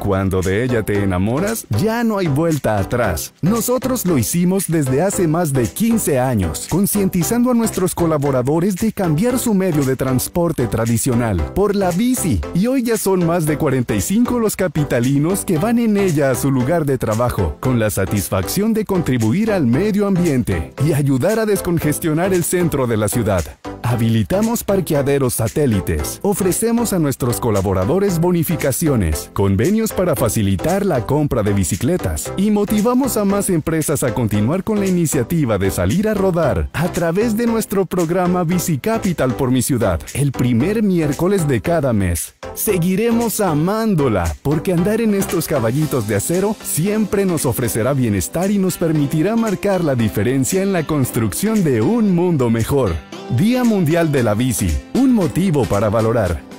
Cuando de ella te enamoras, ya no hay vuelta atrás. Nosotros lo hicimos desde hace más de 15 años, concientizando a nuestros colaboradores de cambiar su medio de transporte tradicional por la bici. Y hoy ya son más de 45 los capitalinos que van en ella a su lugar de trabajo, con la satisfacción de contribuir al medio ambiente y ayudar a descongestionar el centro de la ciudad. Habilitamos parqueaderos satélites. Ofrecemos a nuestros colaboradores bonificaciones, convenios para facilitar la compra de bicicletas y motivamos a más empresas a continuar con la iniciativa de salir a rodar a través de nuestro programa Bici Capital por mi ciudad, el primer miércoles de cada mes. Seguiremos amándola porque andar en estos caballitos de acero siempre nos ofrecerá bienestar y nos permitirá marcar la diferencia en la construcción de un mundo mejor. Día Mundial de la Bici, un motivo para valorar.